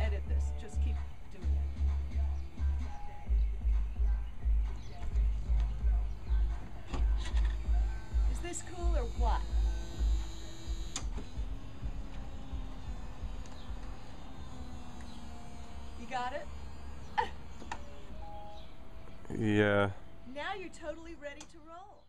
Edit this. Just keep doing it. Is this cool or what? You got it? Yeah. Now you're totally ready to roll.